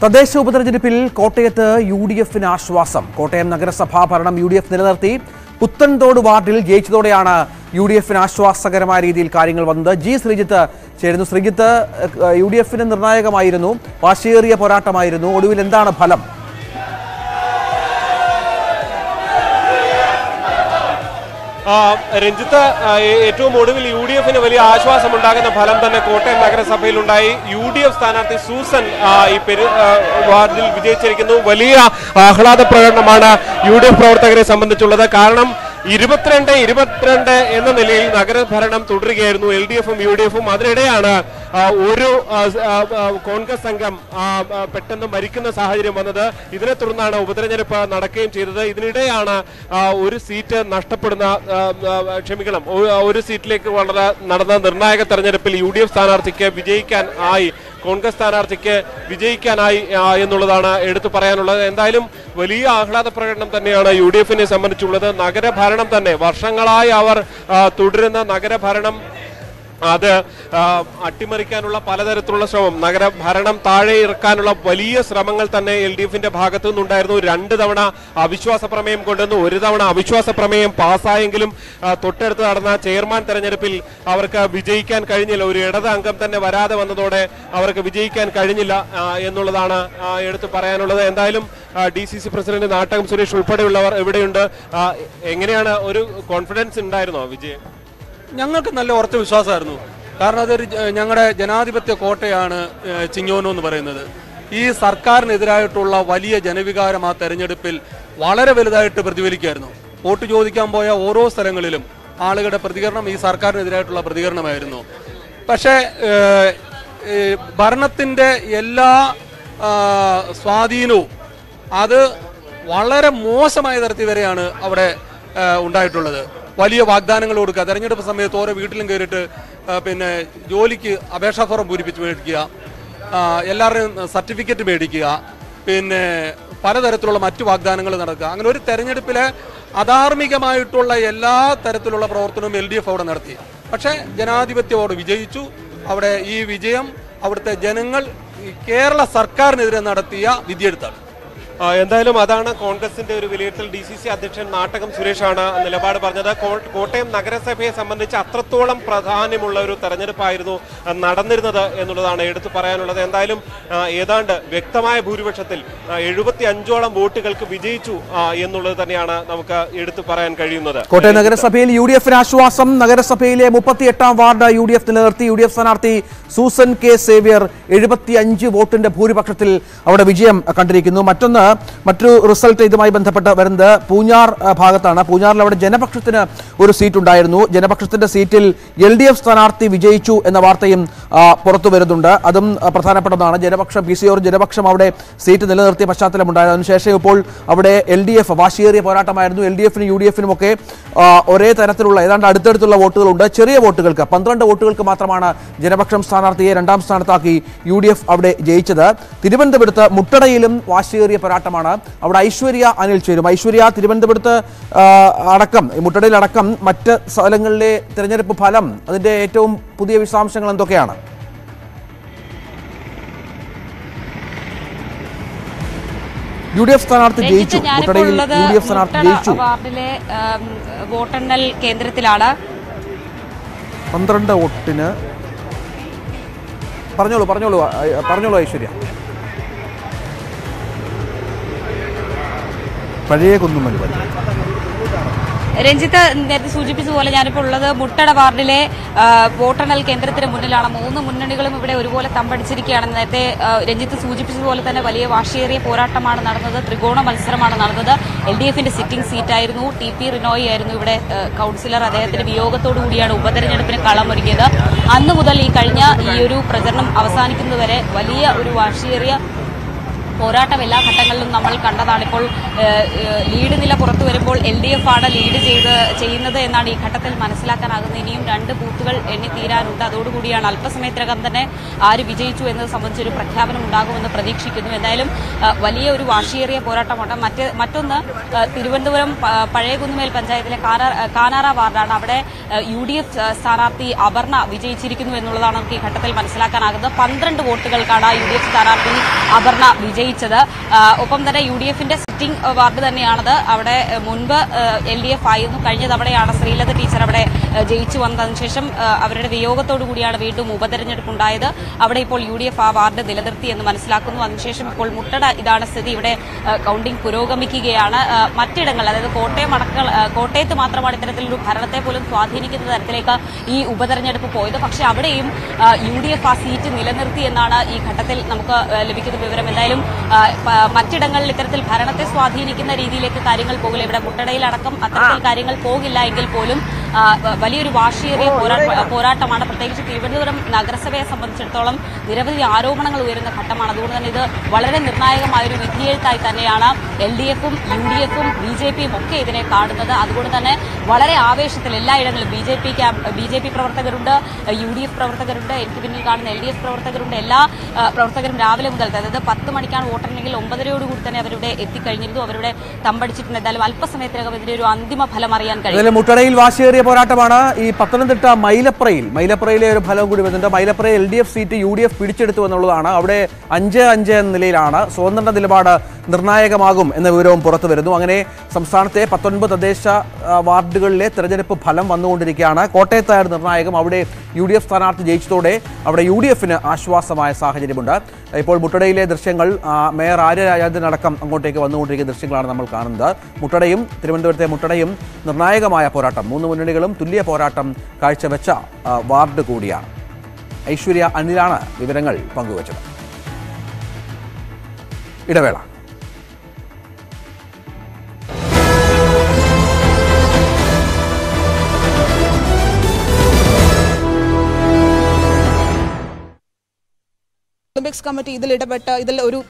തദ്ദേശ ഉപതെരഞ്ഞെടുപ്പിൽ കോട്ടയത്ത് യു ഡി എഫിന് ആശ്വാസം. കോട്ടയം നഗരസഭാ ഭരണം യു ഡി എഫ് നിലനിർത്തി. പുത്തൻതോട് വാർഡിൽ ജയിച്ചതോടെയാണ് യു ഡി എഫിന് ആശ്വാസകരമായ രീതിയിൽ കാര്യങ്ങൾ വന്നത്. ജി ശ്രീജിത്ത് ചേരുന്നു. ശ്രീജിത്ത് യു ഡി എഫിന് നിർണായകമായിരുന്നു. വാശിയേറിയ പോരാട്ടമായിരുന്നു. ഒടുവിൽ എന്താണ് ഫലം? രഞ്ജിത്ത് ഏറ്റവും ഒടുവിൽ യു ഡി എഫിന് വലിയ ആശ്വാസമുണ്ടാകുന്ന ഫലം തന്നെ കോട്ടയം നഗരസഭയിലുണ്ടായി. യു ഡി എഫ് സ്ഥാനാർത്ഥി സൂസൻ ഈ പെരു വാർഡിൽ വിജയിച്ചിരിക്കുന്നു. വലിയ ആഹ്ലാദ പ്രകടനമാണ് യു ഡി എഫ് പ്രവർത്തകരെ സംബന്ധിച്ചുള്ളത്. കാരണം ഇരുപത്തിരണ്ട് ഇരുപത്തിരണ്ട് എന്ന നിലയിൽ നഗരഭരണം തുടരുകയായിരുന്നു. എൽ ഡി എഫും യു ഡി എഫും. അതിനിടെയാണ് ഒരു കോൺഗ്രസ് സംഘം പെട്ടെന്ന് മരിക്കുന്ന സാഹചര്യം വന്നത് ഇതിനെ തുടർന്നാണ് ഉപതെരഞ്ഞെടുപ്പ് നടക്കുകയും ചെയ്തത്. ഇതിനിടെയാണ് ഒരു സീറ്റ് നഷ്ടപ്പെടുന്ന ക്ഷമിക്കണം ഒരു സീറ്റിലേക്ക് വളരെ നടന്ന നിർണായക തെരഞ്ഞെടുപ്പിൽ യു ഡി എഫ് സ്ഥാനാർത്ഥിക്ക് വിജയിക്കാൻ ആയി കോൺഗ്രസ് സ്ഥാനാർത്ഥിക്ക് വിജയിക്കാനായി എന്നുള്ളതാണ് എടുത്തു പറയാനുള്ളത്. എന്തായാലും വലിയ ആഹ്ലാദ പ്രകടനം തന്നെയാണ് യു ഡി എഫിനെ സംബന്ധിച്ചുള്ളത്. നഗരഭരണം തന്നെ വർഷങ്ങളായി അവർ തുടരുന്ന നഗരഭരണം അത് അട്ടിമറിക്കാനുള്ള പലതരത്തിലുള്ള ശ്രമം. നഗരഭരണം താഴെ ഇറക്കാനുള്ള വലിയ ശ്രമങ്ങൾ തന്നെ എൽ ഡി എഫിന്റെ ഭാഗത്തു നിന്നുണ്ടായിരുന്നു. രണ്ട് തവണ അവിശ്വാസ പ്രമേയം കൊണ്ടുവന്നു. ഒരു തവണ അവിശ്വാസ പ്രമേയം പാസ്സായെങ്കിലും തൊട്ടടുത്ത് നടന്ന ചെയർമാൻ തെരഞ്ഞെടുപ്പിൽ അവർക്ക് വിജയിക്കാൻ കഴിഞ്ഞില്ല. ഒരു ഇടത് അംഗം തന്നെ വരാതെ വന്നതോടെ അവർക്ക് വിജയിക്കാൻ കഴിഞ്ഞില്ല എന്നുള്ളതാണ് എടുത്തു പറയാനുള്ളത്. എന്തായാലും D C C president Nattakam Suresh ഉൾപ്പെടെയുള്ളവർ എവിടെയുണ്ട് എങ്ങനെയാണ് ഒരു കോൺഫിഡൻസ് ഉണ്ടായിരുന്നോ വിജയം? ഞങ്ങൾക്ക് നല്ല ഉറച്ച വിശ്വാസമായിരുന്നു. കാരണം അതൊരു ഞങ്ങളുടെ ജനാധിപത്യ കോട്ടയാണ് ചിങ്ങോനോ എന്ന് പറയുന്നത്. ഈ സർക്കാരിനെതിരായിട്ടുള്ള വലിയ ജനവികാരം ആ തെരഞ്ഞെടുപ്പിൽ വളരെ വലുതായിട്ട് പ്രതിഫലിക്കായിരുന്നു വോട്ട് ചോദിക്കാൻ പോയ ഓരോ സ്ഥലങ്ങളിലും ആളുകളുടെ പ്രതികരണം ഈ സർക്കാരിനെതിരായിട്ടുള്ള പ്രതികരണമായിരുന്നു. പക്ഷേ ഏഹ്, എല്ലാ സ്വാധീനവും അത് വളരെ മോശമായ തരത്തിൽ വരെയാണ് അവിടെ ഉണ്ടായിട്ടുള്ളത്. വലിയ വാഗ്ദാനങ്ങൾ കൊടുക്കുക. തെരഞ്ഞെടുപ്പ് സമയത്ത് ഓരോ വീട്ടിലും കയറിയിട്ട് പിന്നെ ജോലിക്ക് അപേക്ഷാ ഫോറം പൂരിപ്പിച്ച് മേടിക്കുക എല്ലാവരുടെയും സർട്ടിഫിക്കറ്റ് മേടിക്കുക പിന്നെ പലതരത്തിലുള്ള മറ്റു വാഗ്ദാനങ്ങൾ നടക്കുക. അങ്ങനെ ഒരു തെരഞ്ഞെടുപ്പിലെ അധാർമികമായിട്ടുള്ള എല്ലാ തരത്തിലുള്ള പ്രവർത്തനവും എൽ ഡി എഫ് അവിടെ നടത്തി. പക്ഷേ ജനാധിപത്യം അവിടെ വിജയിച്ചു. അവിടെ ഈ വിജയം അവിടുത്തെ ജനങ്ങൾ കേരള സർക്കാരിനെതിരെ നടത്തിയ വിധിയെടുത്താണ്. എന്തായാലും അതാണ് കോൺഗ്രസിന്റെ ഒരു വിലയിരുത്തൽ. ഡി സി സി അധ്യക്ഷൻ നാട്ടകം സുരേഷാണ് നിലപാട് പറഞ്ഞത്. കോട്ടയം നഗരസഭയെ സംബന്ധിച്ച് അത്രത്തോളം പ്രാധാന്യമുള്ള ഒരു തെരഞ്ഞെടുപ്പായിരുന്നു നടന്നിരുന്നത് എന്നുള്ളതാണ് എടുത്തു പറയാനുള്ളത്. എന്തായാലും ഏതാണ്ട് വ്യക്തമായ ഭൂരിപക്ഷത്തിൽ എഴുപത്തി അഞ്ചോളം വോട്ടുകൾക്ക് വിജയിച്ചു എന്നുള്ളത് തന്നെയാണ് നമുക്ക് എടുത്തു പറയാൻ കഴിയുന്നത്. കോട്ടയം നഗരസഭയിൽ യു ഡി എഫിന് ആശ്വാസം. നഗരസഭയിലെ മുപ്പത്തിയെട്ടാം വാർഡ് യു ഡി എഫ് നിലനിർത്തി. യു ഡി എഫ് സ്ഥാനാർത്ഥി സൂസൻ കെ സേവ്യർ എഴുപത്തി അഞ്ച് വോട്ടിന്റെ ഭൂരിപക്ഷത്തിൽ അവിടെ വിജയം കണ്ടിരിക്കുന്നു. മറ്റൊന്ന് മറ്റൊരു റിസൾട്ട് ഇതുമായി ബന്ധപ്പെട്ട് വരുന്നത് പൂഞ്ഞാർ ഭാഗത്താണ്. പൂഞ്ഞാറിൽ അവിടെ ജനപക്ഷത്തിന് ഒരു സീറ്റ് ഉണ്ടായിരുന്നു. ജനപക്ഷത്തിന്റെ സീറ്റിൽ എൽ ഡി എഫ് സ്ഥാനാർത്ഥി വിജയിച്ചു എന്ന വാർത്തയും പുറത്തു വരുന്നുണ്ട്. അതും പ്രധാനപ്പെട്ടതാണ്. Janapaksham P C or Janapaksham അവിടെ സീറ്റ് നിലനിർത്തിയ പശ്ചാത്തലമുണ്ടായത് അതിനുശേഷം ഇപ്പോൾ അവിടെ എൽ ഡി എഫ് വാശിയേറിയ പോരാട്ടമായിരുന്നു. എൽ ഡി എഫിനും യു ഡി എഫിനും ഒക്കെ ഒരേ തരത്തിലുള്ള ഏതാണ്ട് അടുത്തടുത്തുള്ള വോട്ടുകളുണ്ട്. ചെറിയ വോട്ടുകൾക്ക് പന്ത്രണ്ട് വോട്ടുകൾക്ക് മാത്രമാണ് ജനപക്ഷം സ്ഥാനാർത്ഥിയെ രണ്ടാം സ്ഥാനത്താക്കി യു ഡി എഫ് അവിടെ ജയിച്ചത്. തിരുവനന്തപുരത്ത് മുട്ടടയിലും വാശിയേറിയ പോരാട്ടമാണ് അവിടെ ഐശ്വര്യ അനിൽ ചേരും. ഐശ്വര്യ തിരുവനന്തപുരത്ത് അടക്കം മുട്ടടയിലടക്കം മറ്റ് സ്ഥലങ്ങളിലെ തിരഞ്ഞെടുപ്പ് ഫലം അതിന്റെ ഏറ്റവും പുതിയ വിശദാംശങ്ങൾ എന്തൊക്കെയാണ്? യു ഡി എഫ് സ്ഥാനാർത്ഥി ജയിച്ചു. മുട്ടടയിൽ യു ഡി എഫ് സ്ഥാനാർത്ഥി ജയിച്ചു. വാർഡിലെ വോട്ടെണ്ണൽ കേന്ദ്രത്തിലാണ്. പന്ത്രണ്ട് വോട്ടിന്. പറഞ്ഞോളൂ പറഞ്ഞോളൂ പറഞ്ഞോളൂ ഐശ്വര്യ. പഴയ കുന്നുമൽ പഞ്ചായത്ത് രഞ്ജിത്ത് നേരത്തെ സൂചിപ്പിച്ചതുപോലെ ഞാനിപ്പോൾ ഉള്ളത് മുട്ടട വാർഡിലെ വോട്ടെണ്ണൽ കേന്ദ്രത്തിന് മുന്നിലാണ്. മൂന്ന് മുന്നണികളും ഇവിടെ ഒരുപോലെ തമ്പടിച്ചിരിക്കുകയാണ്. നേരത്തെ രഞ്ജിത്ത് സൂചിപ്പിച്ചതുപോലെ തന്നെ വലിയ വാശിയേറിയ പോരാട്ടമാണ് നടന്നത്. ത്രികോണ മത്സരമാണ് നടന്നത്. എൽ ഡി എഫിന്റെ സിറ്റിംഗ് സീറ്റായിരുന്നു ടി പി റിനോയി ആയിരുന്നു ഇവിടെ കൗൺസിലർ അദ്ദേഹത്തിന്റെ വിയോഗത്തോടു കൂടിയാണ് ഉപതെരഞ്ഞെടുപ്പിന് കളമൊരുങ്ങിയത്. അന്ന് മുതൽ ഈ കഴിഞ്ഞ ഈ ഒരു പ്രചരണം അവസാനിക്കുന്നതുവരെ വലിയ ഒരു വാശിയേറിയ പോരാട്ടം എല്ലാ ഘട്ടങ്ങളിലും നമ്മൾ കണ്ടതാണ്. ഇപ്പോൾ ലീഡ് നില പുറത്തു വരുമ്പോൾ എൽ ഡി എഫ് ആണ് ലീഡ് ചെയ്ത് ചെയ്യുന്നത് എന്നാണ് ഈ ഘട്ടത്തിൽ മനസ്സിലാക്കാനാകുന്നത്. ഇനിയും രണ്ട് ബൂത്തുകൾ എണ്ണി തീരാനുണ്ട്. അതോടുകൂടിയാണ് അല്പസമയത്തിനകം തന്നെ ആര് വിജയിച്ചു എന്നത് സംബന്ധിച്ചൊരു പ്രഖ്യാപനം ഉണ്ടാകുമെന്ന് പ്രതീക്ഷിക്കുന്നു. എന്തായാലും വലിയ ഒരു വാശിയേറിയ പോരാട്ടമുണ്ട് മറ്റ് മറ്റൊന്ന് തിരുവനന്തപുരം പഴയകുന്നുമേൽ പഞ്ചായത്തിലെ കാനാ കാനാറ വാർഡാണ്. അവിടെ യു ഡി എഫ് സ്ഥാനാർത്ഥി അപർണ വിജയിച്ചിരിക്കുന്നു എന്നുള്ളതാണ് നമുക്ക് ഈ ഘട്ടത്തിൽ മനസ്സിലാക്കാനാകുന്നത്. പന്ത്രണ്ട് വോട്ടുകൾക്കാണ് യു ഡി എഫ് സ്ഥാനാർത്ഥി അപർണ വിജയിച്ചത് ആ, ഒപ്പം തന്നെ യു ഡി എഫിന്റെ സിറ്റിംഗ് വാർഡ് തന്നെയാണത്. അവിടെ മുൻപ് എൽ ഡി എഫ് ആയിരുന്നു. കഴിഞ്ഞ തവണയാണ് ശ്രീലത ടീച്ചർ അവിടെ ജയിച്ചു വന്നതിന് ശേഷം അവരുടെ വിയോഗത്തോടു കൂടിയാണ് വീണ്ടും ഉപതെരഞ്ഞെടുപ്പ് ഉണ്ടായത് അവിടെ ഇപ്പോൾ യു ഡി എഫ് ആ വാർഡ് നിലനിർത്തി എന്ന് മനസ്സിലാക്കുന്നു. അതിനുശേഷം ഇപ്പോൾ മുട്ടട ഇതാണ് സ്ഥിതി. ഇവിടെ കൌണ്ടിംഗ് പുരോഗമിക്കുകയാണ്. മറ്റിടങ്ങൾ അതായത് കോട്ടയം അടക്ക കോട്ടയത്ത് മാത്രമാണ് ഇത്തരത്തിലൊരു ഭരണത്തെ പോലും സ്വാധീനിക്കുന്ന തരത്തിലേക്ക് ഈ ഉപതെരഞ്ഞെടുപ്പ് പോയത്. പക്ഷേ അവിടെയും യു ഡി എഫ് ആ സീറ്റ് നിലനിർത്തി എന്നാണ് ഈ ഘട്ടത്തിൽ നമുക്ക് ലഭിക്കുന്ന വിവരം. എന്തായാലും മറ്റിടങ്ങളിൽ ഇത്തരത്തിൽ ഭരണത്തെ സ്വാധീനിക്കുന്ന രീതിയിലേക്ക് കാര്യങ്ങൾ പോകില്ല. ഇവിടെ മുട്ടടയിലടക്കം അത്തരത്തിൽ കാര്യങ്ങൾ പോകില്ല എങ്കിൽ പോലും വലിയൊരു വാശിയേറിയ പോരാട്ടമാണ്. പ്രത്യേകിച്ച് തിരുവനന്തപുരം നഗരസഭയെ സംബന്ധിച്ചിടത്തോളം നിരവധി ആരോപണങ്ങൾ ഉയരുന്ന ഘട്ടമാണ്. അതുകൊണ്ട് തന്നെ ഇത് വളരെ നിർണായകമായ ഒരു വിധിയെഴുത്തായി തന്നെയാണ് എൽ ഡി എഫും യു ഡി എഫും ബി ജെ പിയും ഒക്കെ ഇതിനെ കാണുന്നത്. അതുകൊണ്ട് തന്നെ വളരെ ആവേശത്തിൽ എല്ലായിടങ്ങളിലും B J P B J P പ്രവർത്തകരുണ്ട് U D F പ്രവർത്തകരുണ്ട് എനിക്ക് പിന്നിൽ കാണുന്ന എൽ ഡി എഫ് പ്രവർത്തകരുണ്ട്. എല്ലാ പ്രവർത്തകരും രാവിലെ മുതൽ അതായത് പത്ത് മണിക്കാണ് വോട്ടെണ്ണൽ ഒമ്പതരയോടുകൂടി തന്നെ അവരുടെ എത്തിക്കഴിഞ്ഞിരുന്നു. അവരുടെ തമ്പടിച്ചിട്ടുണ്ട്. എന്തായാലും അല്പസമയത്തിനകം ഇതിന്റെ ഒരു അന്തിമ ഫലം അറിയാൻ കഴിയും. അതിൽ പോരാട്ടമാണ്. ഈ പത്തനംതിട്ട മൈലപ്രയിൽ മൈലപ്രയിലെ ഒരു ഫലം കൂടി വരുന്നുണ്ട്. മൈലപ്രയിൽ L D F seat U D F പിടിച്ചെടുത്തു എന്നുള്ളതാണ്. അവിടെ അഞ്ച് അഞ്ച് എന്ന നിലയിലാണ് സ്വതന്ത്ര നിലപാട് നിർണായകമാകും എന്ന വിവരവും പുറത്തു വരുന്നു. അങ്ങനെ സംസ്ഥാനത്തെ പത്തൊൻപത് തദ്ദേശ വാർഡുകളിലെ തെരഞ്ഞെടുപ്പ് ഫലം വന്നുകൊണ്ടിരിക്കുകയാണ്. കോട്ടയത്തായിരുന്നു നിർണായകം അവിടെ യു ഡി എഫ് സ്ഥാനാർത്ഥി ജയിച്ചതോടെ അവിടെ യു ഡി എഫിന് ആശ്വാസമായ സാഹചര്യമുണ്ട്. ഇപ്പോൾ മുട്ടടയിലെ ദൃശ്യങ്ങൾ മേയർ മേയർ ആര്യരാജനടക്കം അങ്ങോട്ടേക്ക് വന്നുകൊണ്ടിരിക്കുന്ന ദൃശ്യങ്ങളാണ് നമ്മൾ കാണുന്നത്. മുട്ടടയും തിരുവനന്തപുരത്തെ മുട്ടടയും നിർണായകമായ പോരാട്ടം. മൂന്ന് മുന്നണികളും തുല്യ പോരാട്ടം കാഴ്ചവെച്ച വാർഡ് കൂടിയാണ്. ഐശ്വര്യ അനിലാണ് വിവരങ്ങൾ പങ്കുവച്ചത്. ഇടവേള. ഒളിമ്പിക്സ് കമ്മിറ്റി ഇതിൽ ഇടപെട്ട് ഇതിൽ ഒരു